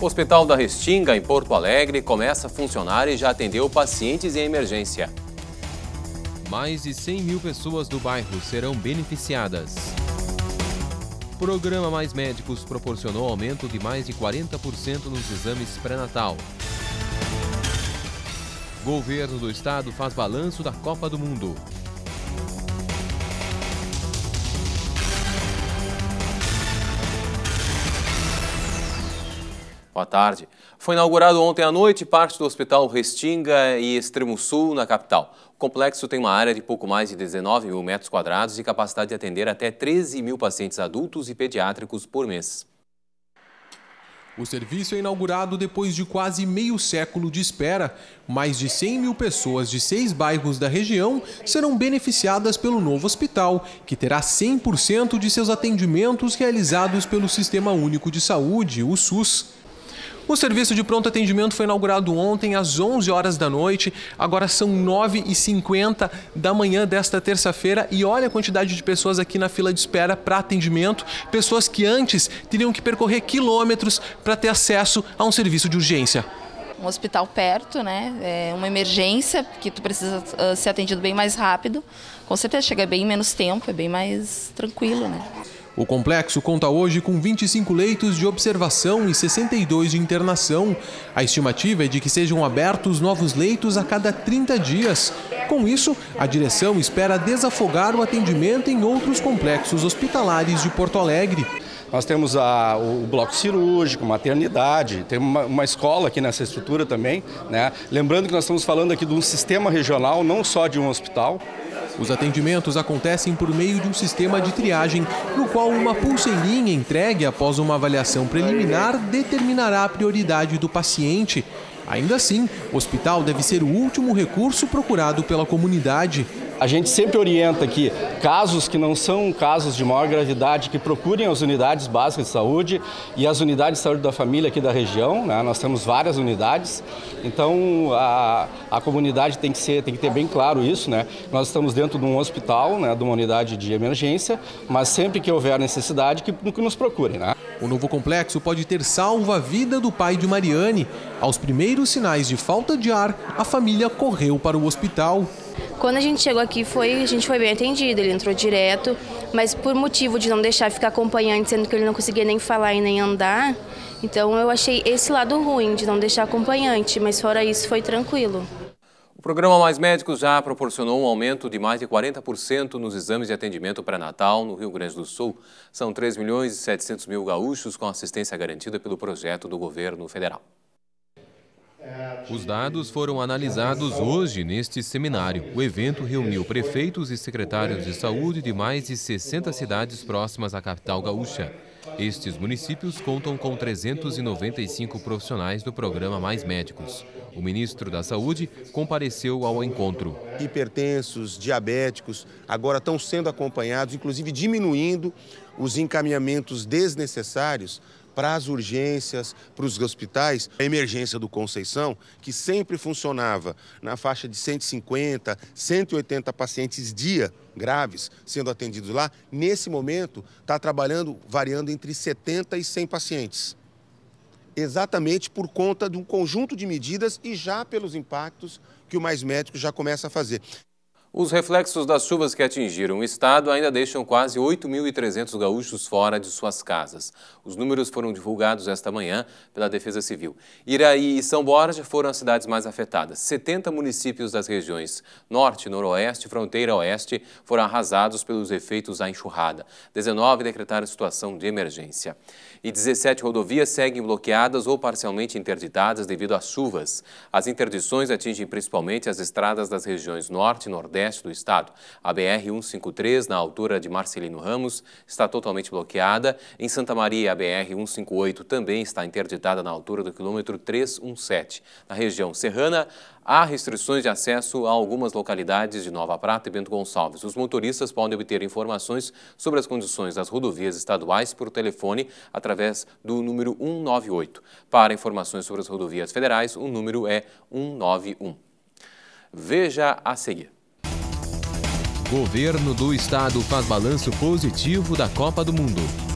O Hospital da Restinga, em Porto Alegre, começa a funcionar e já atendeu pacientes em emergência. Mais de 100 mil pessoas do bairro serão beneficiadas. Programa Mais Médicos proporcionou aumento de mais de 40% nos exames pré-natal. Governo do Estado faz balanço da Copa do Mundo. Boa tarde. Foi inaugurado ontem à noite parte do Hospital Restinga e Extremo Sul, na capital. O complexo tem uma área de pouco mais de 19 mil metros quadrados e capacidade de atender até 13 mil pacientes adultos e pediátricos por mês. O serviço é inaugurado depois de quase meio século de espera. Mais de 100 mil pessoas de seis bairros da região serão beneficiadas pelo novo hospital, que terá 100% de seus atendimentos realizados pelo Sistema Único de Saúde, o SUS. O serviço de pronto atendimento foi inaugurado ontem às 11 horas da noite, agora são 9h50 da manhã desta terça-feira e olha a quantidade de pessoas aqui na fila de espera para atendimento, pessoas que antes teriam que percorrer quilômetros para ter acesso a um serviço de urgência um hospital perto, né? É uma emergência que tu precisa uh, ser atendido bem mais rápido. Com certeza chega bem menos tempo, é bem mais tranquilo, né? O complexo conta hoje com 25 leitos de observação e 62 de internação. A estimativa é de que sejam abertos novos leitos a cada 30 dias. Com isso, a direção espera desafogar o atendimento em outros complexos hospitalares de Porto Alegre. Nós temos a, o bloco cirúrgico, maternidade, tem uma, uma, escola aqui nessa estrutura também. Né? Lembrando que nós estamos falando aqui de um sistema regional, não só de um hospital. Os atendimentos acontecem por meio de um sistema de triagem, no qual uma pulseirinha entregue após uma avaliação preliminar determinará a prioridade do paciente. Ainda assim, o hospital deve ser o último recurso procurado pela comunidade. A gente sempre orienta que casos que não são casos de maior gravidade, que procurem as unidades básicas de saúde e as unidades de saúde da família aqui da região. Né? Nós temos várias unidades, então a, a comunidade tem que, ser, tem que ter bem claro isso. Né? Nós estamos dentro de um hospital, né, de uma unidade de emergência, mas sempre que houver necessidade, que, que nos procurem. Né? O novo complexo pode ter salvo a vida do pai de Mariane. Aos primeiros sinais de falta de ar, a família correu para o hospital. Quando a gente chegou aqui, foi, a gente foi bem atendido, ele entrou direto, mas por motivo de não deixar ficar acompanhante, sendo que ele não conseguia nem falar e nem andar, então eu achei esse lado ruim, de não deixar acompanhante, mas fora isso foi tranquilo. O programa Mais Médicos já proporcionou um aumento de mais de 40% nos exames de atendimento pré-natal no Rio Grande do Sul. São 3 milhões e 700 mil gaúchos com assistência garantida pelo projeto do governo federal. Os dados foram analisados hoje neste seminário. O evento reuniu prefeitos e secretários de saúde de mais de 60 cidades próximas à capital gaúcha. Estes municípios contam com 395 profissionais do programa Mais Médicos. O ministro da Saúde compareceu ao encontro. Hipertensos, diabéticos, agora estão sendo acompanhados, inclusive diminuindo os encaminhamentos desnecessários para as urgências, para os hospitais. A emergência do Conceição, que sempre funcionava na faixa de 150, 180 pacientes dia graves sendo atendidos lá, nesse momento está trabalhando variando entre 70 e 100 pacientes. Exatamente por conta de um conjunto de medidas e já pelos impactos que o Mais Médico já começa a fazer. Os reflexos das chuvas que atingiram o estado ainda deixam quase 8.300 gaúchos fora de suas casas. Os números foram divulgados esta manhã pela Defesa Civil. Iraí e São Borja foram as cidades mais afetadas. 70 municípios das regiões Norte, Noroeste e Fronteira Oeste foram arrasados pelos efeitos da enxurrada. 19 decretaram situação de emergência. E 17 rodovias seguem bloqueadas ou parcialmente interditadas devido às chuvas. As interdições atingem principalmente as estradas das regiões Norte e Nordeste do estado. A BR-153, na altura de Marcelino Ramos, está totalmente bloqueada. Em Santa Maria, a BR-158 também está interditada na altura do quilômetro 317. Na região serrana, há restrições de acesso a algumas localidades de Nova Prata e Bento Gonçalves. Os motoristas podem obter informações sobre as condições das rodovias estaduais por telefone através do número 198. Para informações sobre as rodovias federais, o número é 191. Veja a seguir. Governo do Estado faz balanço positivo da Copa do Mundo.